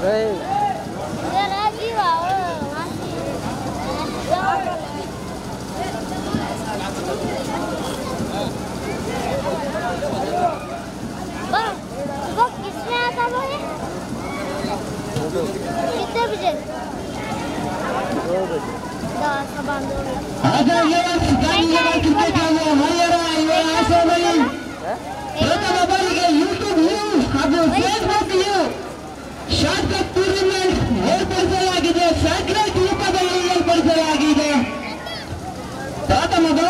对 ಸೈಕ್ಲೈ ತೂಕದಲ್ಲಿ ಏರ್ಪಡಿಸಲಾಗಿದೆ. ಪ್ರಾಥಮಿಕ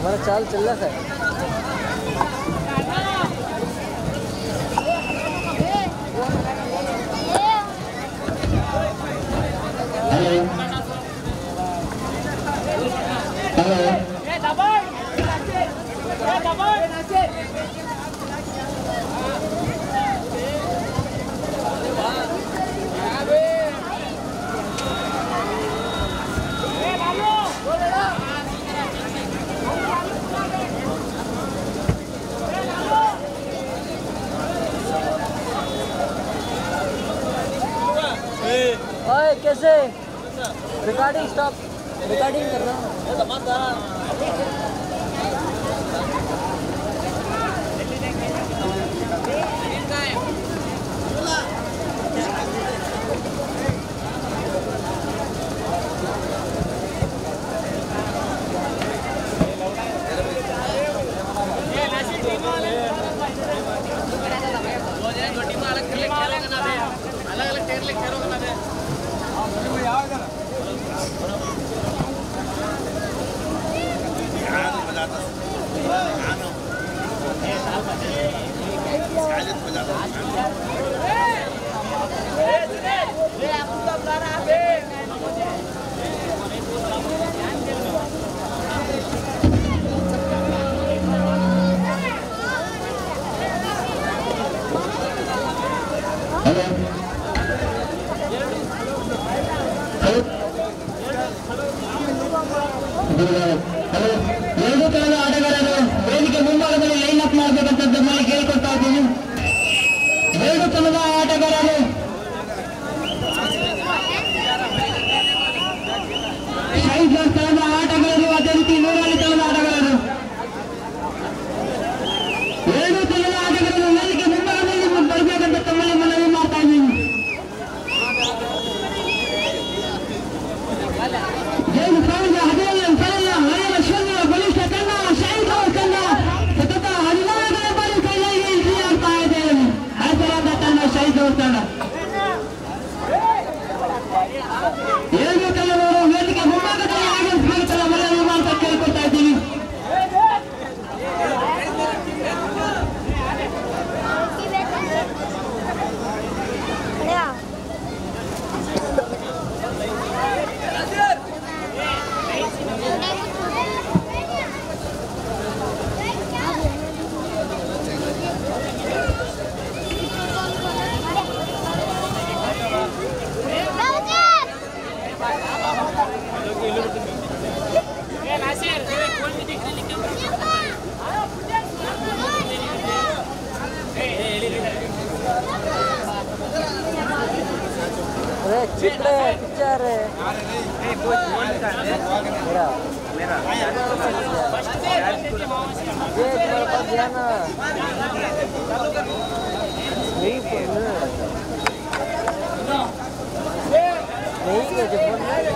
हमारा चाल चल रहा है से रिकॉर्डिंग स्टॉप रिकॉर्डिंग करना अलग अलग टेर लेकर जाता खाना हालत हो जाता Hello. Hello.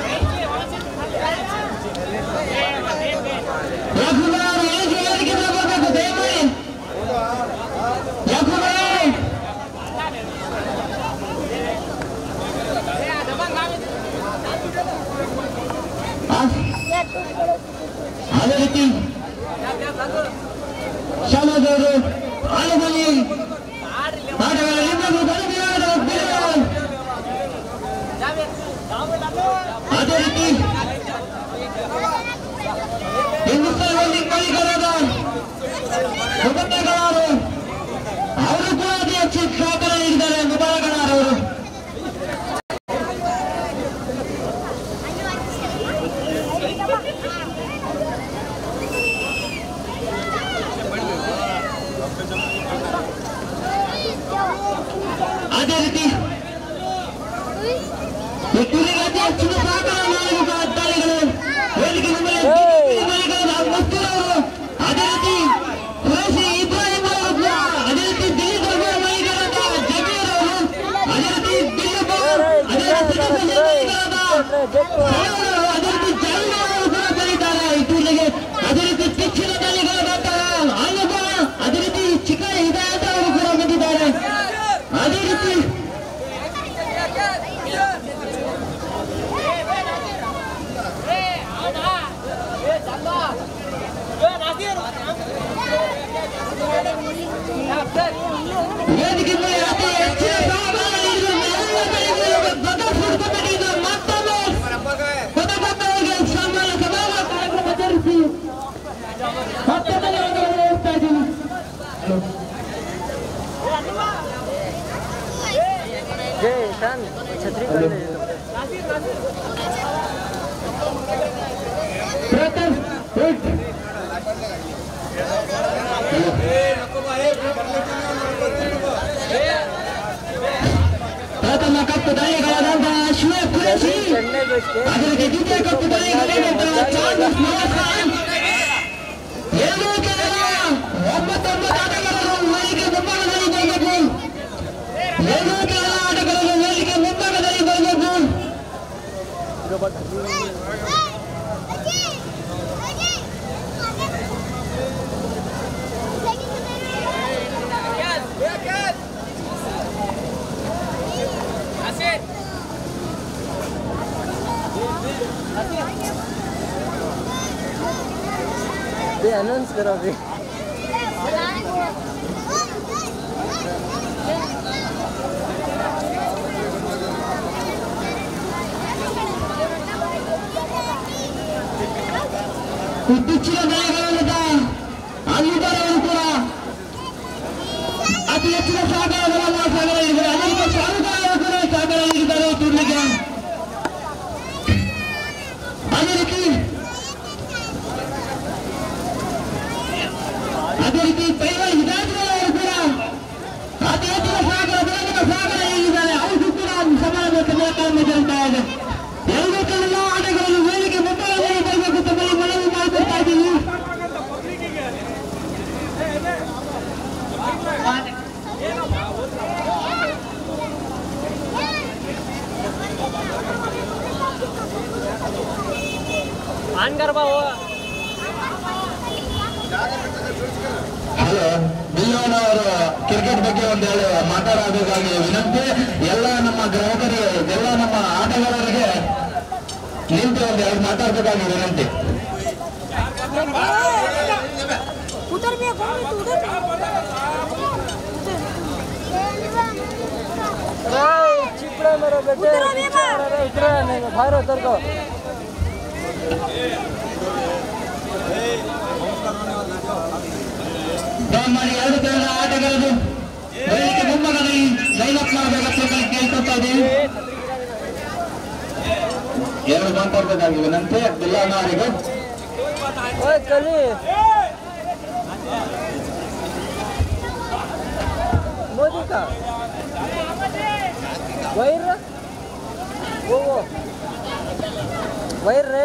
Thank. ये सन छतरी कर ले प्रथम फिट प्रथम कप दाई गवादा अश्वेत कुरेशी अगर द्वितीय कप दाई गवादा चांद मलाखान Hyderabad. They announced that ಇತ್ತೀಚಿನ ದಿನಗಳಿಂದ ಅಲ್ಲಿದ್ದವರು ಕೂಡ ಅತಿ ಹೆಚ್ಚಿನ ಸಾಗ ಅವರ ಕ್ರಿಕೆಟ್ ಬಗ್ಗೆ ಒಂದು ಹೇಳಿ ಮಾತಾಡಬೇಕಾಗಿ ವಿನಂತಿ. ಎಲ್ಲ ನಮ್ಮ ಗ್ರಾಹಕರಿಗೆ ಎಲ್ಲ ನಮ್ಮ ಆಟಗಾರರಿಗೆ ನಿಂತು ಒಂದು ಎರಡು ಮಾತಾಡಬೇಕಾಗಿ ವಿನಂತಿ. चिपड़ा ದಾಮರಿ ಎರಡು ತಂಡದ ಆಟಗಾರರು ಬಯಲಿಗೆ ಮೊಮ್ಮಗನಲ್ಲಿ ಲೈನಪ್ ಮಾಡಬೇಕಂತ ಕೇಳ್ಕೊಳ್ತಾರೆ ಎರಡು ಮಾತಾಡಬೇಕಾಗಿ ವಿನಂತಿ ಅಬ್ದುಲ್ಲಾ ನಾರಿಗೆ ಮೋದಿ ಕಾ ವೈರ್ ಓ ವೈರ್ ರೇ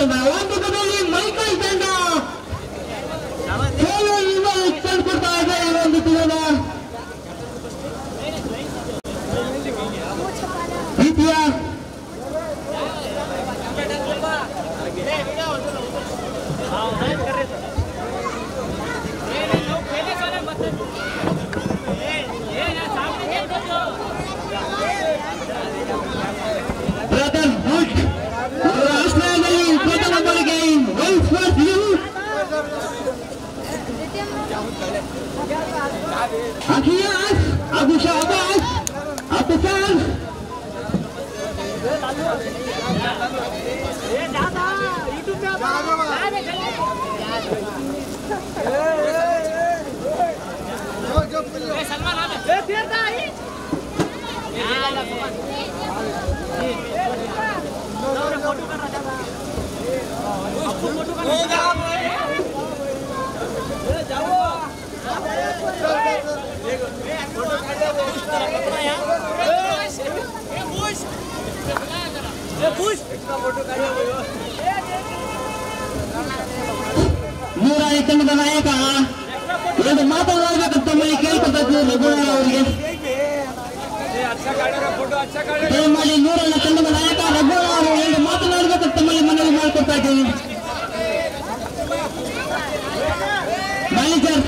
Now on to the photo photo ನೂರಾಯಿ ತಂಡದ ನಾಯಕ ಎರಡು ಮಾತನಾಡಬೇಕಂತ ತಮ್ಮಲ್ಲಿ ಕೇಳ್ಕೊತಾ ಇದ್ರು ರಘುವರ ಅವರಿಗೆ ದಯಮಾಡಿ ನೂರನ ತಂಡದ ನಾಯಕ ರಘುವರ ಅವರು ಎರಡು ಮಾತನಾಡಬೇಕಂತ ತಮ್ಮಲ್ಲಿ ಮನವಿ ಮಾಡಿಕೊಡ್ತಾ ಇದ್ದೀವಿ manager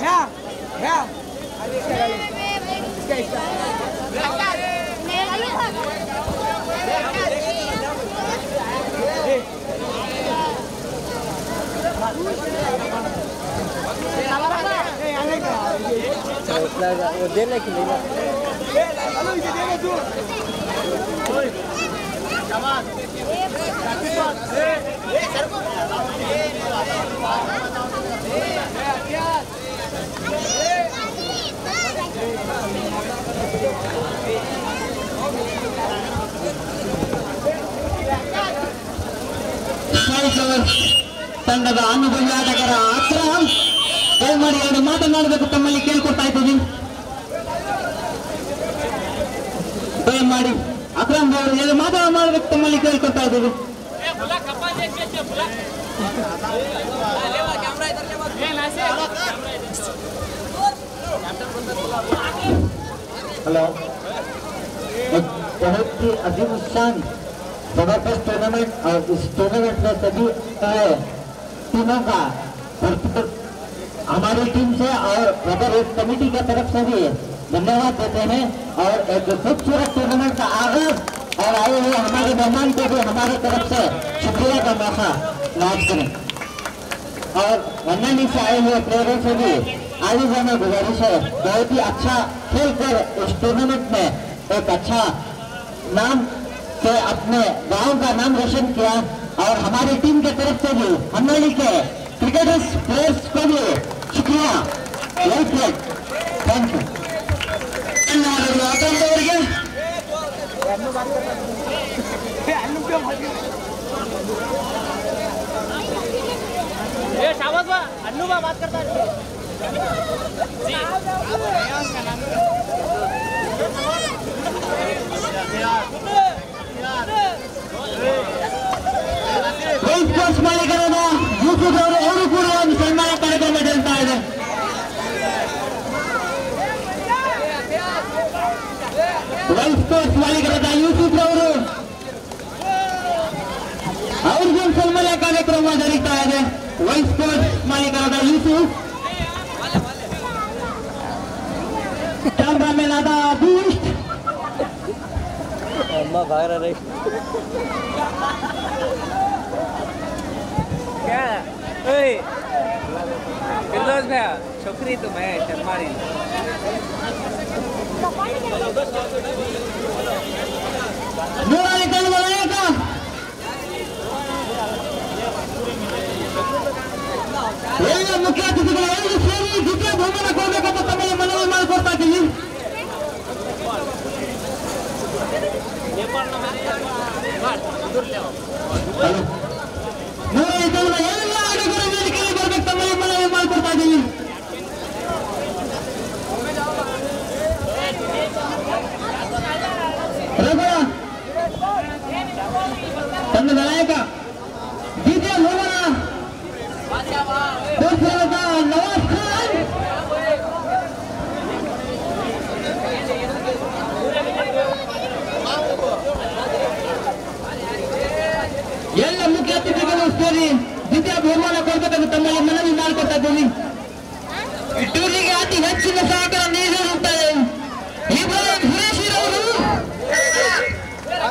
Real, real. O dele é que liga. Alô, entendeu, Edu? Oi. Chamado. ಸಾಯಿಸವರ್ ತಂಡದ ಅನುಭವಿ ಆಟಗಾರ ಅಕ್ರಮ್ ದಯಮಾಡಿ ಎರಡು ಮಾತನಾಡಬೇಕು ತಮ್ಮಲ್ಲಿ ಕೇಳ್ಕೊತಾ ಇದ್ದೀವಿ ದಯಮಾಡಿ ಅಕ್ರಮ್ ಅವರು ಎರಡು ಮಾತನಾಡಬೇಕು ತಮ್ಮಲ್ಲಿ ಕೇಳ್ಕೊತಾ ಇದ್ದೀವಿ हेलो एक बहुत ही अजीम शान ज़बरदस्त टूर्नामेंट और इस टूर्नामेंट में सभी टीमों का। हमारी टीम से और रबर रेड कमेटी की तरफ़ से भी धन्यवाद देते हैं। और एक खूबसूरत टूर्नामेंट का आगाज़ और आए हुए हमारे मेहमान को भी हमारी तरफ़ से शुक्रिया का मौका नवाज़ करें। और वन्नानी से आए हुए प्लेयरों से भी आगे जाने गुजारिश है। बहुत ही अच्छा खेल कर इस टूर्नामेंट में एक अच्छा नाम से अपने गाँव का नाम रोशन किया और हमारी टीम के तरफ़ से भी हमने के क्रिकेटर्स प्लेयर्स को भी शुक्रिया। थैंक यू अन्नू बात करता है। जी। ಮುಸ್ಲಿಮರು ಅವರು ಕೂಡ ಒಂದು ಸನ್ಮಾನ ಕಾರ್ಯಕ್ರಮ ಜರುಗ್ತಾ ಇದೆ ವೈಸ್ ಸ್ಪೋರ್ಟ್ಸ್ ಮಾಲೀಕರಾದ ಯೂಸುಫ್ ಅವರು ಅವ್ರಿಗೂ ಒಂದು ಸನ್ಮಾನ ಕಾರ್ಯಕ್ರಮ ಜರುಗ್ತಾ ಇದೆ ವೈಸ್ ಸ್ಪೋರ್ಟ್ಸ್ ಮಾಲೀಕರಾದ ಯೂಸುಫ್ ಕ್ಯಾಮ್ರಾಮನ್ ಆದ ಬೂಸ್ಟ್ ಅಮ್ಮ ಭಾಗ क्या ओए फिरदौस भैया छोकरी तो मैं शर्मा रही ನೂರಾರು ಕಣ್ಣುಗಳ ನಾಯಕ ಎಲ್ಲ ಮುಖ್ಯ ಅತಿಥಿಗಳು ಎಲ್ಲರೂ ಸೇರಿ ದ್ವಿತೀಯ ಬಹುಮಾನ ಕೊಡಬೇಕಂತ ತಮ್ಮಲ್ಲಿ ಮನವಿ ಮಾಡಿಕೊಡ್ತಾ ಇದ್ದೀವಿ ನೂರಾರು ಸಂಖ್ಯೆಯ ಬಹುಮಾನ ಕೊಡಬೇಕೆಂದು ತಮ್ಮಲ್ಲಿ ಮನವಿ ಮಾಡಿಕೊಟ್ಟಿದ್ದೀನಿ ಟೂರಿಗೆ ಅತಿ ಹೆಚ್ಚಿನ ಸಹಕಾರ ನೀಡಿರುತ್ತಾರೆ ಇಬ್ರಾಹಿಂ ಹುರೇಶಿರ್ ಅವರು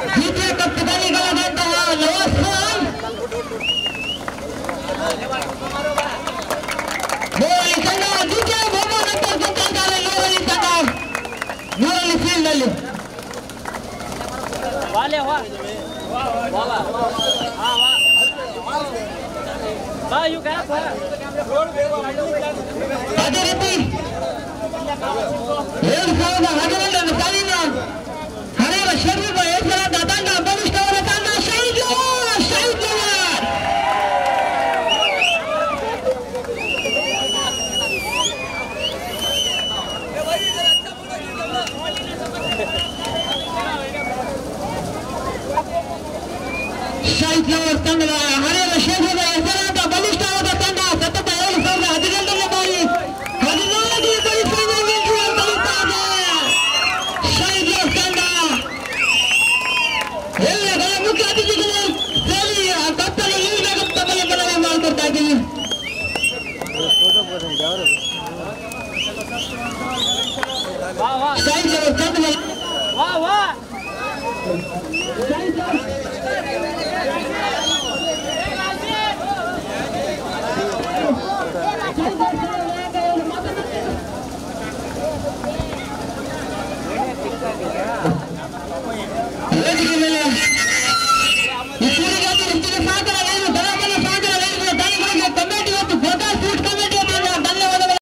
ದ್ವಿತೀಯ ಕಪ್ ದಾನಿಗಳಾದಂತಹ ನವಾಜ್ ಖಾನ್ ಮೂರನೇ ತಂಡ ದ್ವಿತೀಯ ಬಹುಮಾನ ಪಡೆದುಕೊಂಡಿದ್ದಾರೆ ಮೂರನೇ ತಂಡ ಮೂರನೇ ಫೀಲ್ಡ್ನಲ್ಲಿ ವಾಲೆ ವಾ ವಾ ವಾ ಹಾ ವಾ वाह यू क्या था